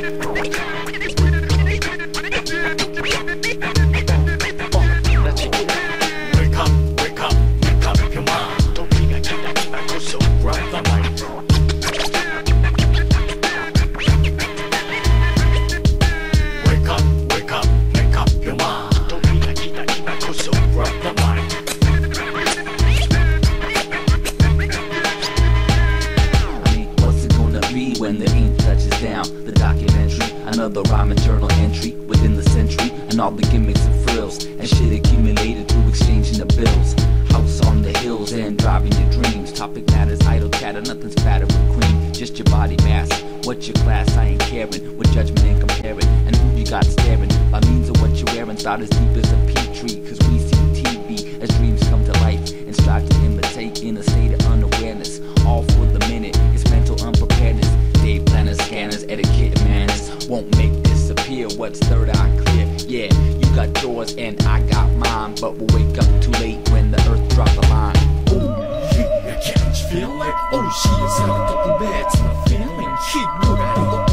Get it! Get it! When the ink touches down? The documentary, another rhyming journal entry within the century, and all the gimmicks and frills and shit accumulated through exchanging the bills. House on the hills and driving your dreams. Topic matters, idle chatter, nothing's fatter with cream. Just your body mass. What's your class? I ain't caring. With judgment and comparing, and who you got staring by means of what you're wearing. Thought as deep as a peach tree, cause towards third eye clear. Yeah, you got yours and I got mine, but we'll wake up too late when the earth drops a line. Ooh, can't you feel like, oh, she is held up in bed, feeling she knew that.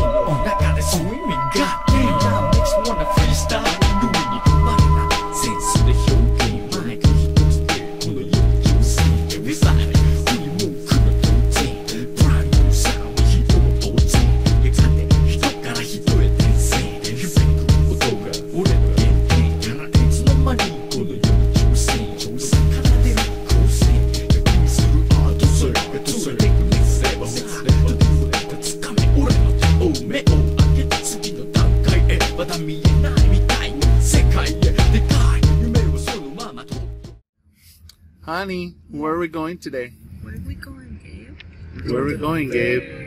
Honey, where are we going today? Where are we going, Gabe? Where are we going, Gabe?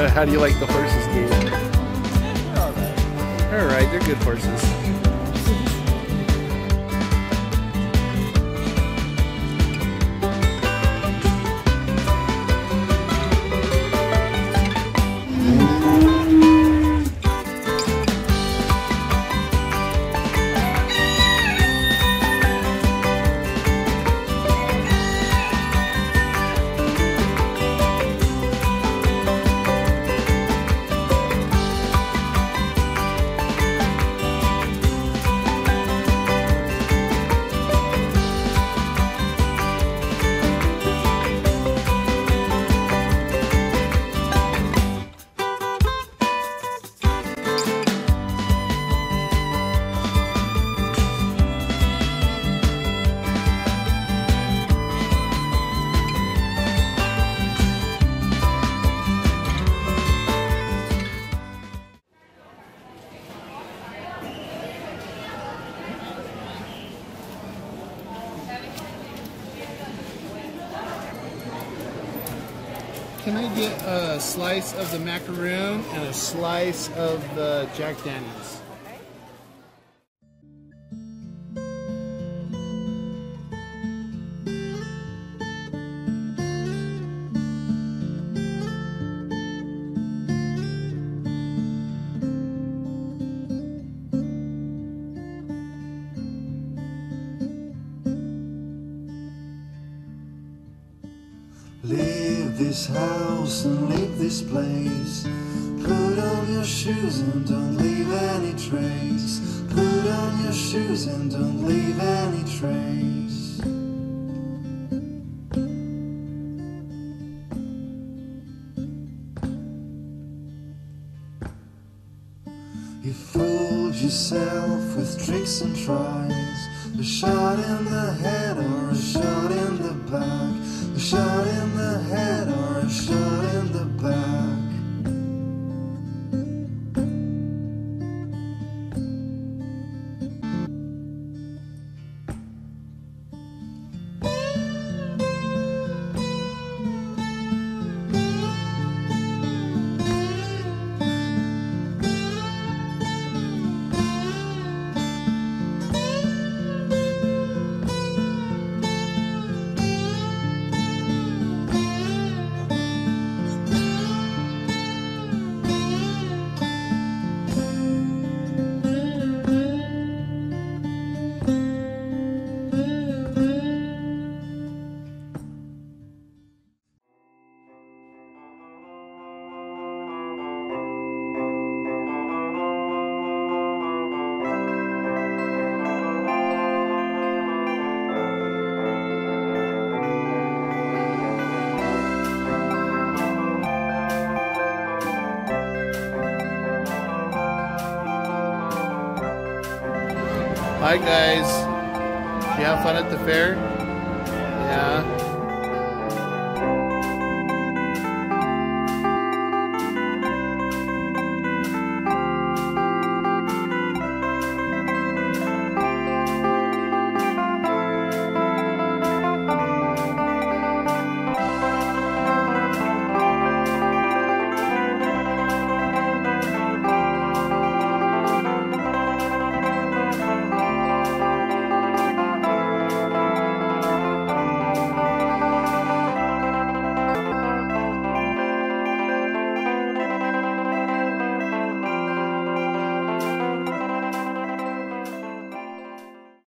How do you like the horses, Gabe? All right, they're good horses. Can I get a slice of the macaroon and a slice of the Jack Daniels? This house and leave this place. Put on your shoes and don't leave any trace. Put on your shoes and don't leave any trace. You fooled yourself with tricks and tries. A shot in the head or a shot in the back. A shot in the head or Hi guys. You have fun at the fair?